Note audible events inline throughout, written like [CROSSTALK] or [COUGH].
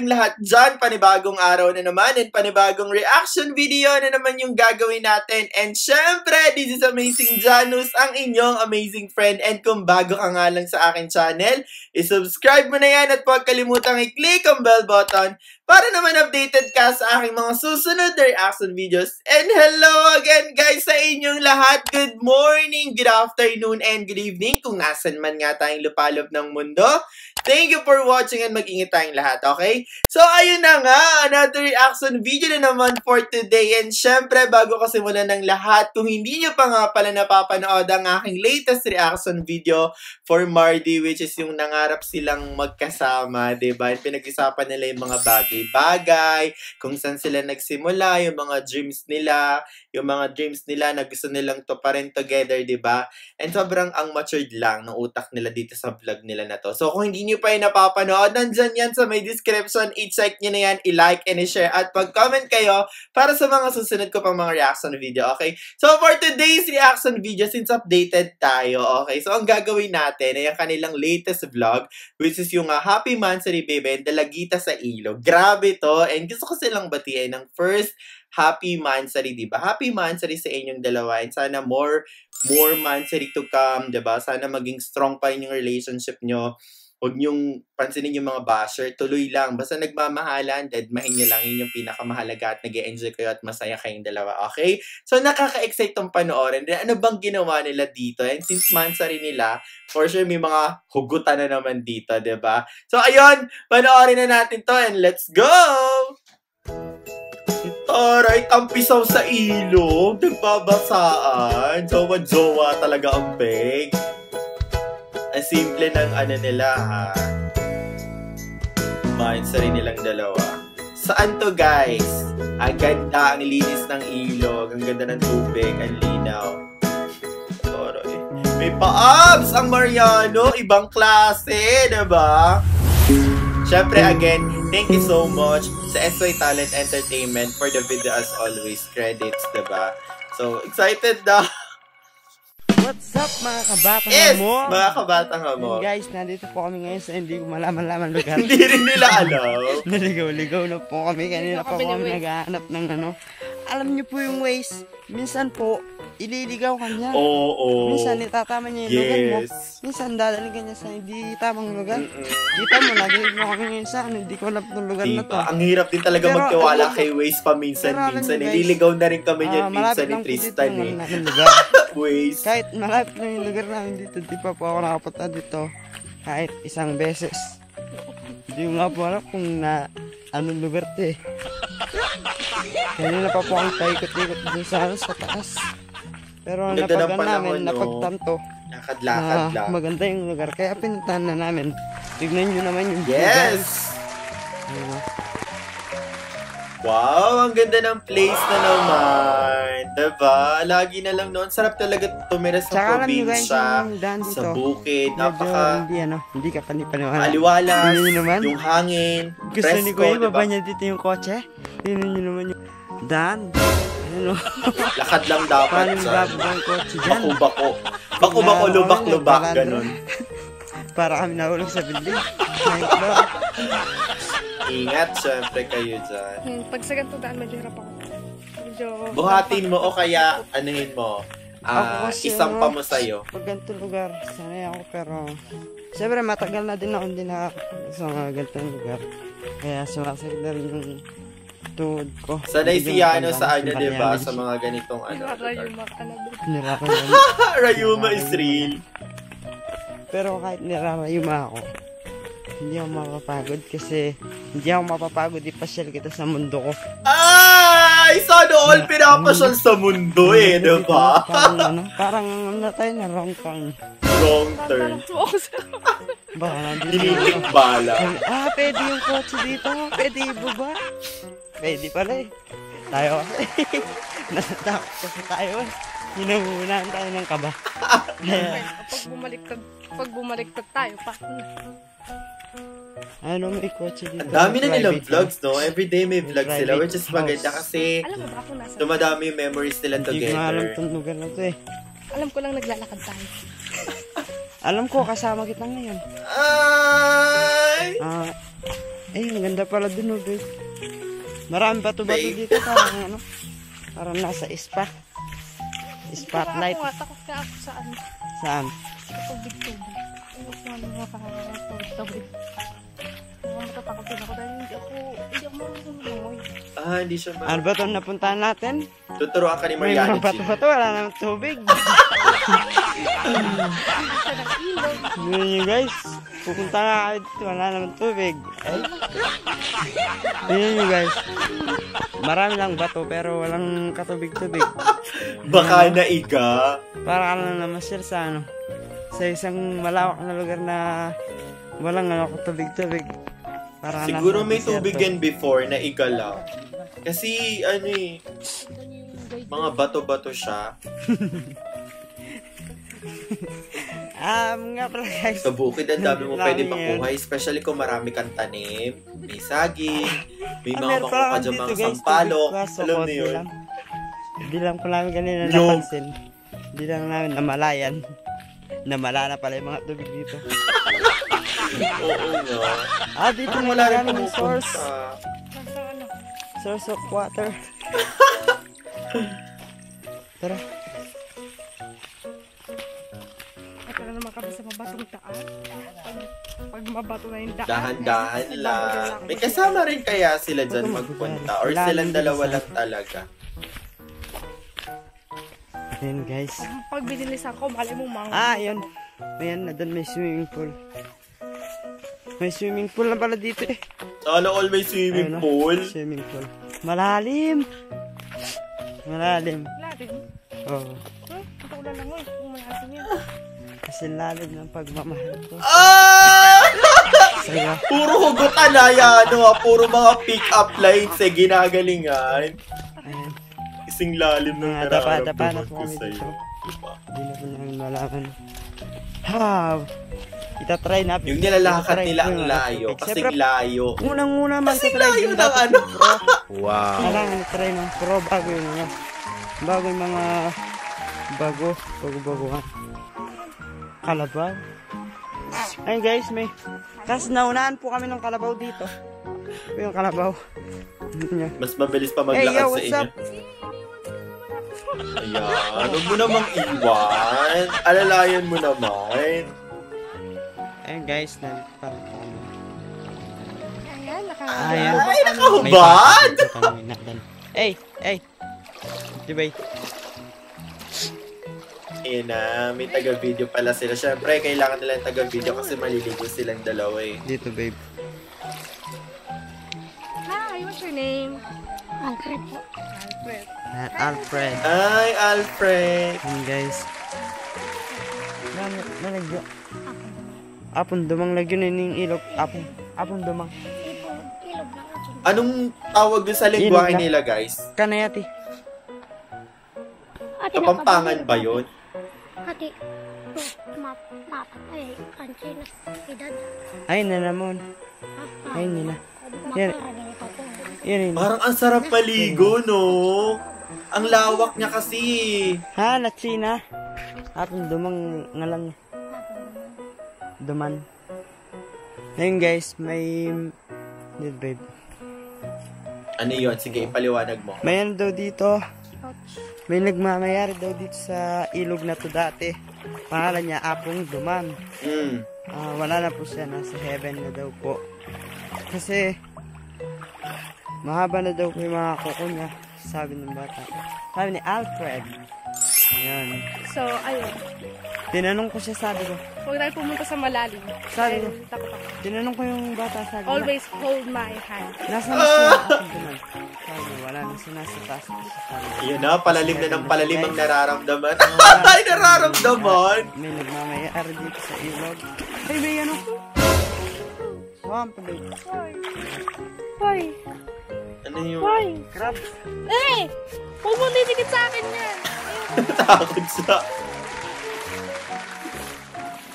kayong lahat dyan? Panibagong araw na naman and panibagong reaction video na naman yung gagawin natin. And syempre, this is Amazing Janus, ang inyong amazing friend. And kung bago ka nga lang sa aking channel, isubscribe mo na yan at huwag kalimutang i-click ang bell button para naman updated ka sa aking mga susunod na reaction videos. And hello again guys sa inyong lahat. Good morning, good afternoon, and good evening kung nasan man nga tayong lupalop ng mundo. Thank you for watching and mag-ingat tayong lahat, okay? So, ayun na nga, another reaction video na naman for today. And syempre, bago ko simulan ng lahat, kung hindi nyo pa nga pala napapanood ang aking latest reaction video for Mardy, which is yung nangarap silang magkasama, diba? Pinag-isapan nila yung mga bagay-bagay, kung saan sila nagsimula, yung mga dreams nila, yung mga dreams nila na gusto nilang to pa rin together, diba? And sobrang ang matured lang ng utak nila dito sa vlog nila na to. So, kung hindi nyo pa yung napapanood, nandyan yan sa may description. I-check nyo na yan, i-like and i-share at pag-comment kayo para sa mga susunod ko pang mga reaction video, okay? So, for today's reaction video, since updated tayo, okay? So, ang gagawin natin ay ang kanilang latest vlog, which is yung uh, Happy Mansari Baby and Dalagita sa Ilog. Grabe to, and gusto ko silang batiin ng first Happy Mansari, di ba? Happy Mansari sa inyong dalawa and sana more more Mansari to come, di ba? Sana maging strong pa yung relationship nyo Huwag niyong pansinin yung mga basher. Tuloy lang. Basta nagmamahalan, deadmahin niyo lang. Yun yung pinakamahalaga at nag enjoy kayo at masaya kayong dalawa. Okay? So, nakaka-excite tong panoorin. Ano bang ginawa nila dito? And since mansari nila, for sure may mga hugutan na naman dito, ba diba? So, ayun. Panoorin na natin to and let's go! Taray, tampisaw sa ilog. Nagbabasaan. Jowa-jowa talaga ang bag. Ang simple ng ano nila ha. Mindset rin nilang dalawa. Saan to guys? Ang ganda, ang linis ng ilog, ang ganda ng tubig, ang linaw. Toroy. May pa-abs ang Mariano, ibang klase, diba? Siyempre, again, thank you so much sa SY Talent Entertainment for the video as always. Credits, diba? So, excited na. What's up mga kabatang yes, mo? mga kabatang mo. guys, nandito po kami ngayon sa hindi ko malaman-laman lugar. hindi rin nila alam. [LAUGHS] Naligaw-ligaw na po kami. Kanina pa po kami naghahanap ng ano. Alam niyo po yung ways. Minsan po, ililigaw ka niya. Oo, oo. Minsan itatama niya yung yes. lugar mo. Minsan dadaling ka niya sa hindi tamang lugar. Mm -mm. Kita mo, nagiging mo kami sa ano, hindi ko alam itong lugar diba? na to. Ang hirap din talaga pero, magtiwala kay Waze paminsan-minsan. Nililigaw na rin kami niyan uh, minsan ni Tristan eh. [LAUGHS] Waze. Kahit malapit lang yung lugar namin dito, di pa po ako nakapunta dito. Kahit isang beses. Hindi ko nga po alam kung na anong lugar to eh. [LAUGHS] Kanina pa po ang paikot-ikot dun sa, sa taas. Pero Ganda napag namin, no? napagtanto. Lakad-lakad na lang. Maganda yung lugar. Kaya pinuntahan na namin. Tignan nyo naman yung Yes! Lugar. Wow, ang ganda ng place na naman. Diba? Lagi na lang noon. Sarap talaga tumira sa Tsaka probinsya, sa bukid. Napaka... Hindi, ano, hindi ka panipaniwala. Aliwalas, yung hangin, Gusto presko, ni Kuya, diba? baba niya dito yung kotse. Tingnan nyo naman yung... Dan, ano? Lakad lang dapat. Paano bababa ang kotse dyan? Bako-bako. Bako-bako, lubak-lubak, ganun. [LAUGHS] Para kami nahulog sa building. Ingat, syempre kayo dyan. Hmm, pag sa ganito daan, medyo hirap ako. Medyo... Buhatin mo o kaya anuhin mo. Uh, isang pa mo sa'yo. Pag ganito lugar, sanay ako pero... Siyempre, matagal na din ako hindi nakakapunta sa mga ganitong lugar. Kaya sumasakit na rin yung tuhod ko. Sanay si Yano sa ano, di ba? Sa mga ganitong ano. Rayuma ka na. Rayuma [LAUGHS] is real. Pero kahit nirarayuma ako, hindi ako mapapagod kasi hindi ako mapapagod ipasyal kita sa mundo ko. Ay! Sana all pinapasyal sa mundo eh, di ba? parang ano, parang ano tayo na wrong turn. Wrong turn. Baka nandito. Dinilig bala. Ah, pwede yung kotse dito. Pwede ibaba. Pwede pala eh. Tayo [LAUGHS] kasi. Natatakot kasi tayo eh. Hinuhunan tayo ng kaba. pag bumaliktad, pag bumaliktad tayo, pa. Ano, may kotse dito. Ang dami na nilang vlogs, no? Everyday may vlog sila, which is maganda kasi dumadami yung memories nila together. Hindi ko alam itong lugar na to eh. Alam ko lang naglalakad tayo. alam ko, kasama kita ngayon. Ay! Ah, Eh, ang ganda pala dun, oh, babe. Marami bato-bato dito, parang ano. Parang nasa spa. Spotlight. Ako takot ka ako ano, Saan? sa tubig-tubig. Ayoko na mga tubig-tubig. Mga matatakot din ako dahil hindi ako, hindi ako marunong lumoy. Ah, hindi siya ma... Ano ba ito napuntahan natin? Tuturuan ka ni May Mariana mga bato-bato, wala naman tubig. [LAUGHS] Yun yun guys. Pupunta na kayo dito, wala naman tubig. Ay. Yun yun guys. Marami lang bato pero walang katubig-tubig. Baka naiga. Para ka lang naman sir sa ano. Sa isang malawak na lugar na walang ano, katubig-tubig. Para Siguro may tubig yan before na lang. Kasi, ano eh, mga bato-bato siya. [LAUGHS] Um, nga pala guys. Sa bukid, ang dami mo pwede makuha. Especially kung marami kang tanim. May saging. May Ah, mga meron makuha dyan mga guys, sampalok. kaso Alam konti yun. lang. Hindi lang po namin kanina Yung- napansin. Hindi lang namin namalayan. Namala na pala yung mga tubig dito. [LAUGHS] Oo nga. Ah, dito na wala rin yung source. Source of water. [LAUGHS] Tara. Kami sa mabatong daan. Pag, pag mabato na yung daan. Dahan-dahan eh, lang. May ako. kasama rin kaya sila dyan magpunta. Or silang dalawa lang talaga. Ayan guys. Pag binilisan ko, malay mo mga. Ah, yun. Ayan, na doon may swimming pool. May swimming pool na pala dito eh. Sana all may swimming Ayun, oh. pool. Swimming pool. Malalim. Malalim. Lalim. Oo. Oh, kasi lalim ng pagmamahal ko. Ah! Sa'yo. Puro hugutan na yan. ah. Puro mga pick-up lines eh. Ginagalingan. Ayan. Ising lalim ng Mga dapa-dapa na nararamdaman po ko kami sa'yo. dito. Diba? Hindi na po namin malaman. Ha! Itatry natin. Yung nilalakad Itatry nila ko ang yung layo. topic. Kasing Siyempre, layo. unang-una man Kasing layo ng ano. [LAUGHS] Wow. Kailangan try ng pro bago yung mga bago yung mga bago, bago-baguhan. Kalabaw. Ayun guys, may kasi naunahan po kami ng kalabaw dito. Ito yung kalabaw. Mas mabilis pa Hey, maglakad yo, sa what's inyo. up? Ayan. Huwag mo namang iwan. Alalayan mo naman. Ayun guys, rin kami. Ayan, naka... Ayan. Ay, nakahubad! dito tanungin natin. Hey, hey. Diba? Ayan na, may taga-video pala sila. Siyempre, kailangan nila yung taga-video kasi maliligo silang dalawa eh. Dito babe. Hi, what's your name? Alfred po. Alfred. Ah, Alfred. Ay, Alfred! Ayun guys. Nalagyo. Nalagyo. Apon dumang lagyo na yung ilog. Apon. Apon dumang. Anong tawag doon sa lingwahe Ilog na. nila, guys? Kanayati. Kapampangan ba yun? Ate, map, map, ay, kansi na, edad. Ay, nanamon. Ay, nina. Yan. Maparagay pa po. Yan yun. Parang ang sarap maligo, no? Ang lawak niya kasi. Ha, Latsina. Apon dumang ngalan niya. Duman. Ayun guys, may... Dito babe. Ano yun? Sige, ipaliwanag mo. May ano daw dito. May nagmamayari daw dito sa ilog na to dati. Pangalan niya Apong Duman. Mm. Ah, wala na po siya. Nasa heaven na daw po. Kasi, mahaba na daw po yung mga kuko niya. Sabi ng bata. Sabi ni Alfred. Ayan. So, ayun. Tinanong ko siya, sabi ko. Huwag tayo pumunta sa malalim. Sabi takot ako. Tinanong ko yung bata, sabi niya. Always hold my hand. Nasa na siya Apong Duman. Sabi niya, wala na siya nasa taas. ko siya, Sabi niya. Ayan na, palalim na ng palalim ang nararamdaman. [LAUGHS] Ay, nararamdaman! May nagmamayari dito sa ilog. Ay, may ano? Swamp, babe. Why? Why? Ano yung Why? Crab. Eh! Huwag mo didikit sa akin yan! [LAUGHS] takot sa...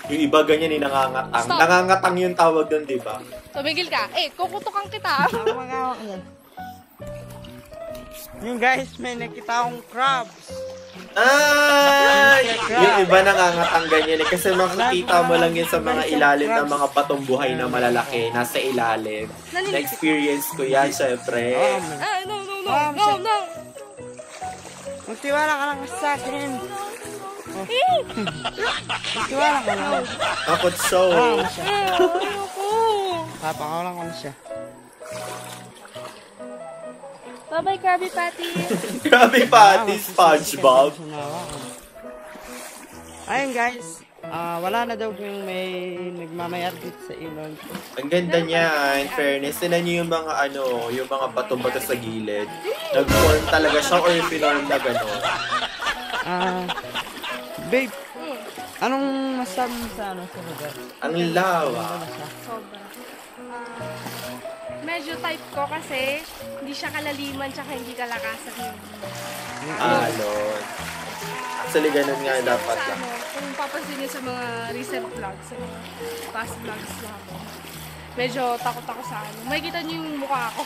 Yung iba ganyan eh, nangangatang. Stop. Nangangatang yung tawag doon, di ba? Tumigil ka. Eh, kukutukan kita. [LAUGHS] Yung guys, may nakita akong crabs. Ay! Yung iba nangangatang ganyan eh. Kasi makikita mo lang yun sa mga ilalim ng mga patong buhay na malalaki. Nasa ilalim. Na-experience ko yan, syempre. Oh. Ah, no, no, no, Ah, no, no. Magtiwala ka lang sa akin. Magtiwala ka lang. Takot so. Papakawalan ko na siya. Bye-bye, Krabby Patty. [LAUGHS] Grabe pati, Spongebob. Ayun guys, ah wala na daw yung may nagmamayar dito sa ilog. Ang ganda niya, in fairness. Tinan niyo yung mga ano, yung mga bato-bato sa gilid. Nag-form talaga siya or yung pinorm na gano'n. Ah, babe, anong masabi mo sa ano sa lugar? Ang lawa. Sobra. Ah, medyo type ko kasi hindi siya kalaliman tsaka hindi kalakasan yung Yung Alon. Actually, ganun nga dapat sa lang. ano, kung papansin niyo sa mga recent vlogs, sa mga past vlogs namin, medyo takot ako sa ano. Makikita niyo yung mukha ko.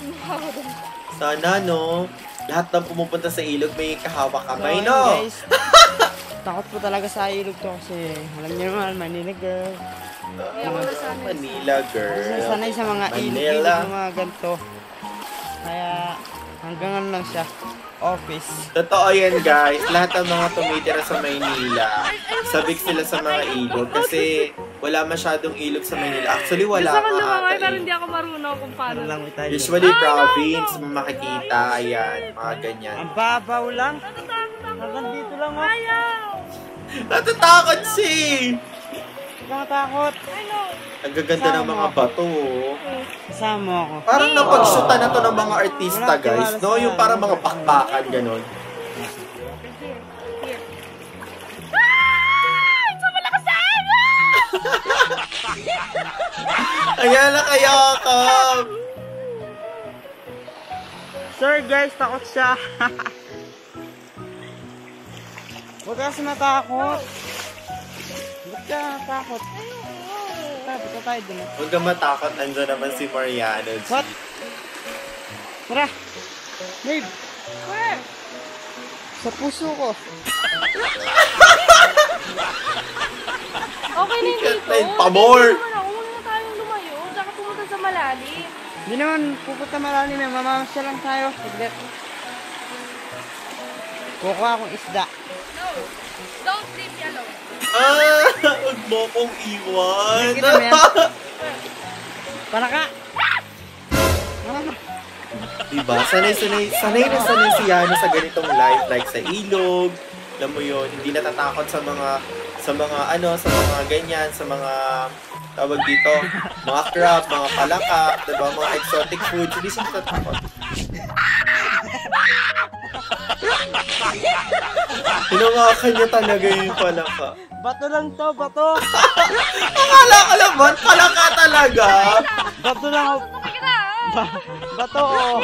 Yung mukha ko doon. Sana, no? Lahat ng pumupunta sa ilog may kahawak kamay, So, no? guys, [LAUGHS] takot po talaga sa ilog to kasi alam niyo naman, Manila girl. Manila, Kasi girl. sanay sa mga ilog-ilog Manila. na mga ganito. Kaya hanggang ano lang siya, office. Totoo yan, guys. Lahat ng mga tumitira sa Maynila, sabik sila sa mga ilog kasi wala masyadong ilog sa Maynila. Actually, wala Gusto ko pero hindi ako marunong kung paano. Ano lang tayo. Usually, province, makikita, ayan, mga ganyan. Ang babaw lang. Hanggang dito lang oh. Ayaw! Natatakot si! Ano? Ang gaganda ng mga bato, oh. Kasama mo ako. Parang napagsutan na to ng mga artista, guys, no? Yung parang mga bakbakan, ganun. Ayan na kaya ka! Sir guys, takot siya. Huwag ka kasi matakot. Ba't ka natakot? Tara, punta tayo dun. Huwag kang matakot, andyan naman si Mariano. What? Tara. Babe, Where? sa puso ko. Okay na yung dito. Ay, pabor! Hindi naman ako. Huwag na tayong lumayo. Tsaka pumunta sa malalim. Hindi naman pupunta malalim eh. Mamamasya lang tayo. Saglit. Kukuha akong isda. No. Don't leave me alone. Ah! [LAUGHS] Huwag mo kong iwan! Nakikita mo yan? Panaka! Ano? diba? Sanay, sanay, sanay na sanay si Yano sa ganitong life, like sa ilog, alam mo yun, hindi natatakot sa mga, sa mga ano, sa mga ganyan, sa mga, tawag dito, mga crab, mga palaka, diba, mga exotic foods, hindi siya natatakot. Hinangakan niya talaga yung palaka. Bato lang to, bato! Akala ko naman, palaka talaga. Bato lang oh. Ba- bato oh.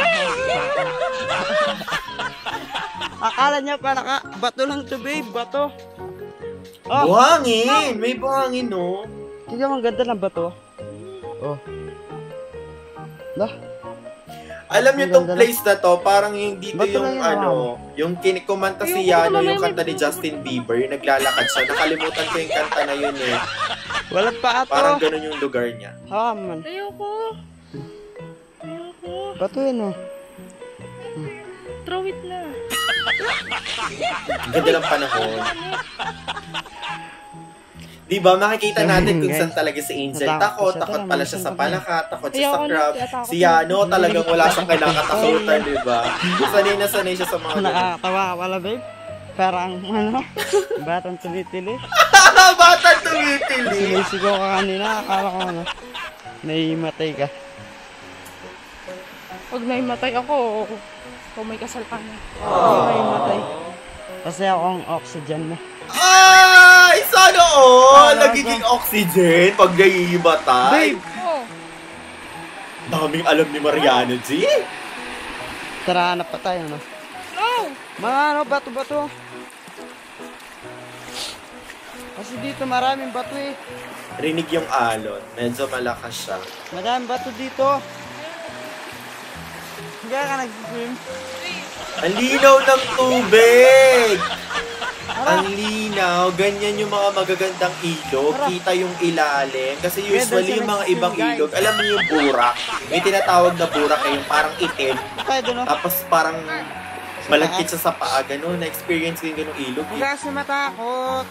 Akala niya panaka. Bato lang to babe, bato. Oh, Buhangin! May buhangin, no? Tignan mo ang ganda ng bato. Oh. Lah, Alam niyo tong place na to, parang yung dito Ba't yung lang yun, ano, yung kinikumanta si Yano, naman, yung kanta ni Justin Bieber, yung naglalakad siya. Nakalimutan ko yung kanta na yun eh. walang pa ato. Parang ganun yung lugar niya. Ah, man. Ayoko. Ayoko. Bato yun oh. Throw it na. Ang ganda ng panahon. Di ba, makikita natin [LAUGHS] kung saan talaga si Angel. Takot, takot pala siya sa palaka, takot siya sa na, crab. Si na. Yano, talagang wala siyang kinakatakutan, [LAUGHS] di ba? Sanay na sanay siya sa mga ganun. Nakakatawa ka pala babe. Parang ano, [LAUGHS] batang tumitili. Bata tumitili! Sinisigaw ka kanina, akala ko ano. Naimatay ka. Pag naimatay ako, kung may kasal ka na. Hindi naimatay. Kasi ako ang oxygen mo. Ay! Sana all! Nagiging oxygen pag naiibatay. Babe! Oh, Daming alam ni Mariano G. Tara, hanap pa tayo, no? no! Mga ano, bato-bato. Kasi dito maraming bato eh. Rinig yung alon. Medyo malakas siya. Madaming bato dito. Hindi ka nag-swim. Ang linaw ng tubig! Ang linaw, ganyan yung mga magagandang ilog. Kita yung ilalim. Kasi usually yung mga ibang ilog, alam mo yung burak. May tinatawag na burak eh, yung parang itim. Tapos parang malagkit siya sa paa. Ganun, na-experience ko yung ganung ilog. Huwag Eh. kasi matakot.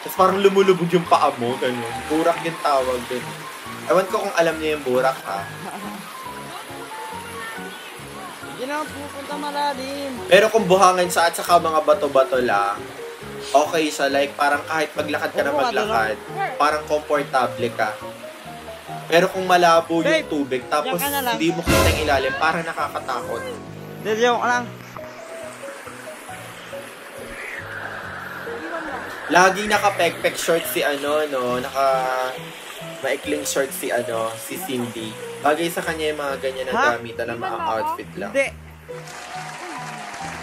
Tapos parang lumulubog yung paa mo. Ganun. Burak yung tawag dun. Ewan ko kung alam niya yung burak ha. [LAUGHS] Hindi naman pupunta malalim. Pero kung buhangin siya at saka mga bato-bato lang, okay siya. Like, parang kahit maglakad ka na maglakad, parang komportable ka. Pero kung malabo yung tubig, tapos hindi mo kita yung ilalim, parang nakakatakot. Hindi, joke lang. Laging naka-pek-pek short si ano, no, naka maikling short si ano, si Cindy. Bagay sa kanya yung mga ganyan na Ha? gamit na mga outfit lang. Hindi.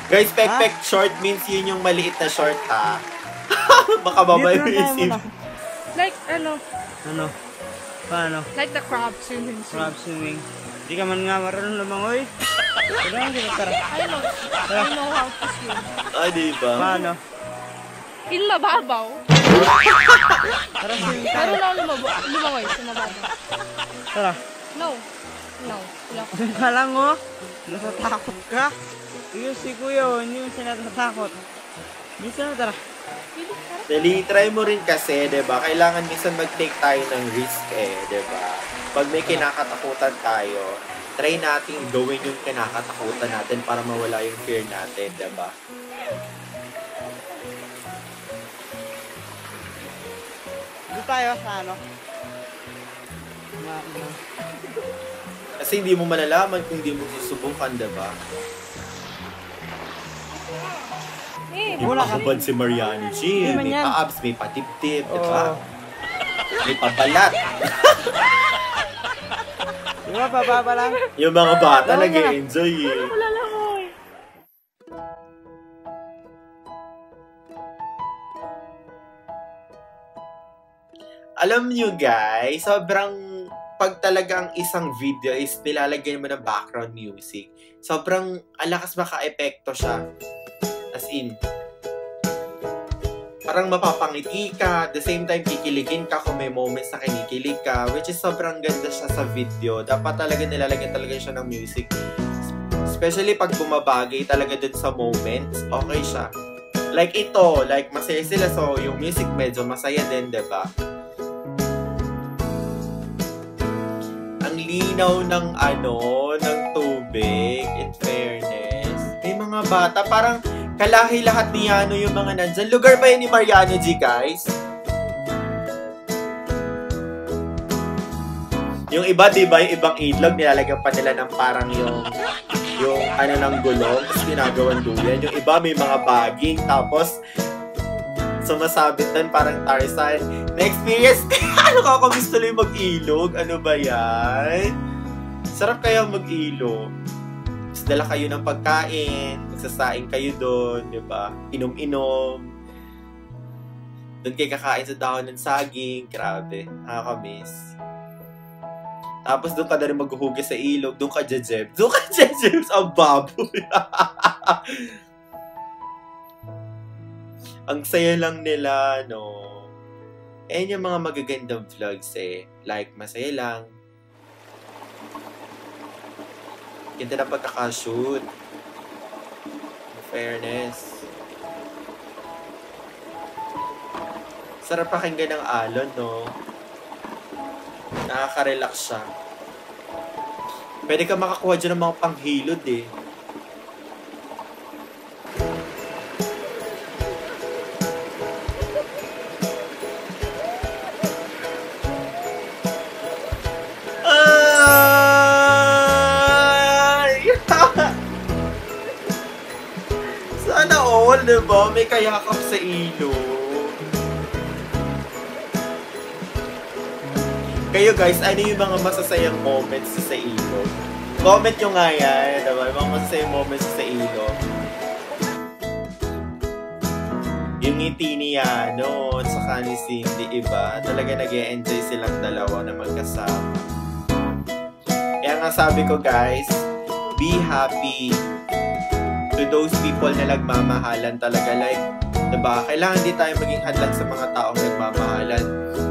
Guys, pek-pek short means yun yung maliit na short, ha? [LAUGHS] Baka na tayo isip. Like, ano, Ano? Paano? like the crab swimming. Crab swimming. Hindi ka man nga marunong lumangoy. Kailangan kita tara. I know, I know how to swim. Ah, di ba? Paano? In mababaw. Tara. Meron ako lumabo- lumangoy sa mababaw. Tara. No. No. Wala ko. Doon ka lang oh. Natatakot ka. Yung si Kuya, oh, hindi mo siya natatakot. Minsan na tara. Dali, try mo rin kasi, 'di ba? Kailangan minsan mag-take tayo ng risk eh, 'di ba? Pag may kinakatakutan tayo, try natin gawin yung kinakatakutan natin para mawala yung fear natin, 'di ba? Doon tayo sa ano. Ma, ma. Kasi hindi mo malalaman kung hindi mo susubukan, 'di ba? Eh, Yung Wala ka. pakubad si Mariani G, may yan. pa-abs, may patibtib, 'di ba? May pabalat. Di ba, bababa lang? Yung mga bata Wala. nag-enjoy eh. wala lang Alam nyo guys, sobrang pag talagang isang video is nilalagyan mo ng background music, sobrang alakas maka-epekto siya. As in, parang mapapangiti ka, the same time kikiligin ka kung may moments na kinikilig ka, which is sobrang ganda siya sa video. Dapat talaga nilalagyan talaga siya ng music. Especially pag bumabagay talaga dun sa moments, okay siya. Like ito, like masaya sila, so yung music medyo masaya din, 'di ba? ang linaw ng ano, ng tubig, in fairness. May mga bata, parang kalahi lahat ni Yano yung mga nandyan. Lugar ba yan ni Mariano G, guys? Yung iba, di ba, yung ibang ilog, nilalagyan pa nila ng parang yung yung ano ng gulong, tapos ginagawan duyan. Yung iba, may mga bagging, tapos sumasabit doon parang Tarzan. Na-experience [LAUGHS] ano ka gusto lang mag-ilog? Ano ba yan? Sarap kaya mag-ilog. Tapos dala kayo ng pagkain, magsasaing kayo doon, di ba? Inom-inom. Doon kayo kakain sa dahon ng saging. Grabe, nakakamiss. Tapos doon ka na rin maghuhugas sa ilog. Doon ka jejeb. Doon ka [LAUGHS] jejeb sa baboy. [LAUGHS] Ang saya lang nila, no? Eh, yung mga magagandang vlogs eh. Like, masaya lang. Ganda na pagkakashoot. Fairness. Sarap pakinggan ng alon, no? Nakaka-relax siya. Pwede ka makakuha dyan ng mga panghilod eh. May kayakap sa ilog. Kayo guys, ano yung mga masasayang moments sa ilog? Comment nyo nga yan, diba? Yung mga masasayang moments sa ilog. Yung ngiti ni Yano at saka ni Cindy, iba. Talaga nag enjoy silang dalawa na magkasama. Kaya nga sabi ko guys, be happy those people na nagmamahalan talaga. Like, diba? Kailangan di tayo maging hadlang sa mga taong nagmamahalan.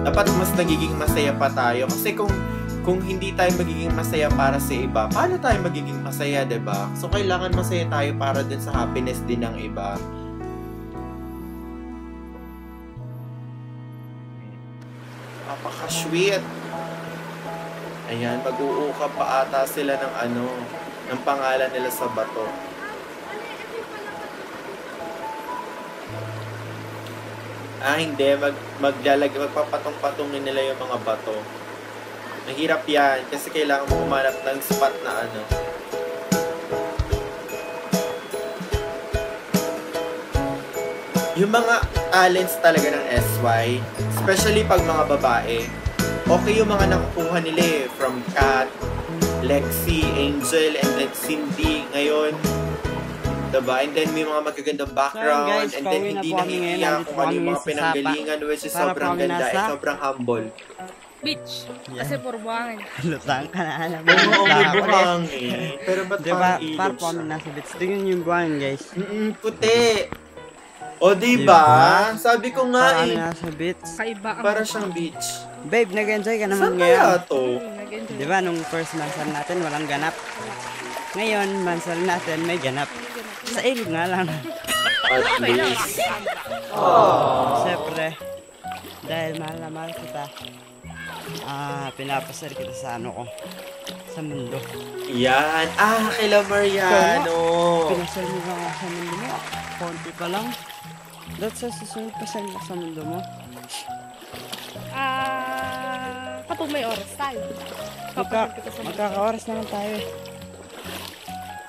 Dapat mas nagiging masaya pa tayo. Kasi kung kung hindi tayo magiging masaya para sa iba, paano tayo magiging masaya, ba? So kailangan masaya tayo para din sa happiness din ng iba. Napaka-sweet. Ayan, mag-uukap pa ata sila ng ano, ng pangalan nila sa bato. Ah, hindi. Mag, maglalag, magpapatong-patongin nila yung mga bato. Mahirap yan kasi kailangan mo umanap ng spot na ano. Yung mga talents talaga ng SY, especially pag mga babae, okay yung mga nakukuha nila eh, from Kat, Lexi, Angel, and then Cindy. Ngayon, diba? And then may mga magagandang background, So, guys, and then hindi nahihiya kung ano yung mga pinanggalingan, which is Para sobrang ganda, nasa- and sobrang humble. Beach. Yeah. Kasi puro buhangin. Lutang ka na alam mo. Oo, buhangin. Pero ba't Diba, parang par ilog po kami siya? nasa beach. Tingnan yung buhangin, guys. Mm-mm, puti. O, diba? Diba? Sabi ko nga eh. nasa beach. Kaiba ang Para siyang beach. Babe, nag-enjoy ka naman Saan ngayon. kaya to? Hmm, nag-enjoy. Di ba, nung first mansal natin, walang ganap. Ngayon, mansal natin, may ganap. Sa ilog nga lang. At Okay lang. least. Siyempre, dahil mahal na mahal kita, ah, pinapasar kita sa ano ko, sa mundo. Yan. Ah, kila Mariano. Pinasal mo ba ako sa mundo mo? Konti pa lang. Dahil sa susunod pasal mo sa mundo mo. Ah, kapag may oras tayo. Magka, Kapag kita sa mga magkakaoras naman tayo eh.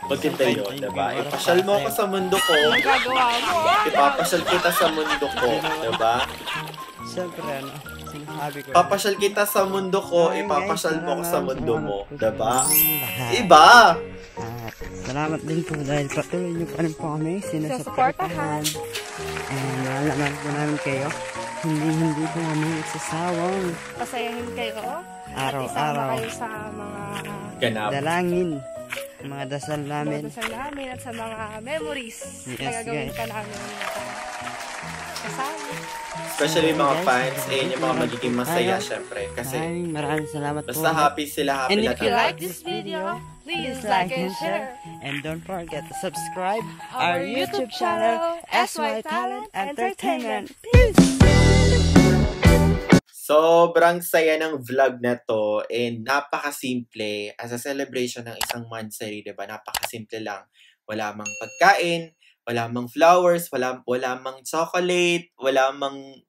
Maganda yun, diba? Ipasyal mo ako sa mundo ko. ah. Ipapasyal kita sa mundo ko, diba? Siyempre ano, sinasabi ko. Papasyal kita sa mundo ko, ipapasyal mo ako sa mundo mo, diba? Iba! At salamat din po dahil patuloy niyo pa rin po kami sinusuportahan. And mahal naman po namin kayo. Hindi hindi po kami nagsasawang Pasayahin kayo. At isama araw-araw. kayo sa mga Ganap. dalangin. Mga dasal namin. mga dasal namin at sa mga memories Yes, na gagawin guys. ka namin. Kasama. Especially yung mga Guys, fans, eh, yung mga magiging masaya, tayo. syempre. Kasi, Maraming maraming salamat basta po. happy sila, happy And if you like this video, please like and share. And don't forget to subscribe Our our YouTube channel, SY Talent Entertainment. Sobrang saya ng vlog na to and napakasimple as a celebration ng isang monthsary, 'di ba? Napakasimple lang. Wala mang pagkain, wala mang flowers, wala wala mang chocolate, wala mang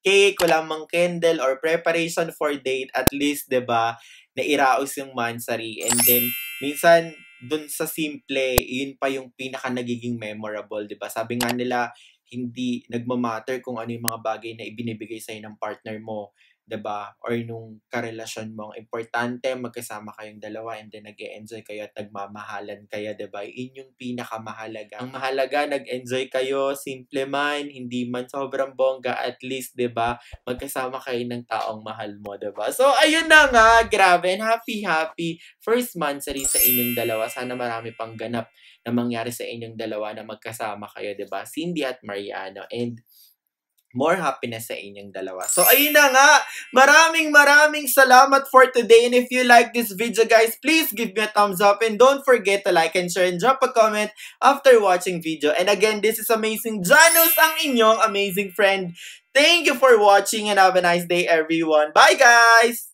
cake, wala mang candle or preparation for date at least, 'di ba? Nairaos yung monthsary and then minsan dun sa simple, yun pa yung pinaka nagiging memorable, 'di ba? Sabi nga nila, hindi nagmamatter kung ano yung mga bagay na ibinibigay sa'yo ng partner mo, 'di ba? Or nung karelasyon mo. Ang importante, magkasama kayong dalawa and then nag enjoy kayo at nagmamahalan kayo, 'di ba? Yun yung pinakamahalaga. Ang mahalaga, nag-enjoy kayo, simple man, hindi man sobrang bongga, at least, 'di ba? Magkasama kayo ng taong mahal mo, 'di ba? So, ayun na nga, grabe, and happy, happy first monthsary sa inyong dalawa. Sana marami pang ganap na mangyari sa inyong dalawa na magkasama kayo, 'di ba? Cindy at Mariano. And more happiness sa inyong dalawa. So, ayun na nga. Maraming maraming salamat for today. And if you like this video, guys, please give me a thumbs up. And don't forget to like and share and drop a comment after watching video. And again, this is Amazing Janus, ang inyong amazing friend. Thank you for watching and have a nice day, everyone. Bye, guys!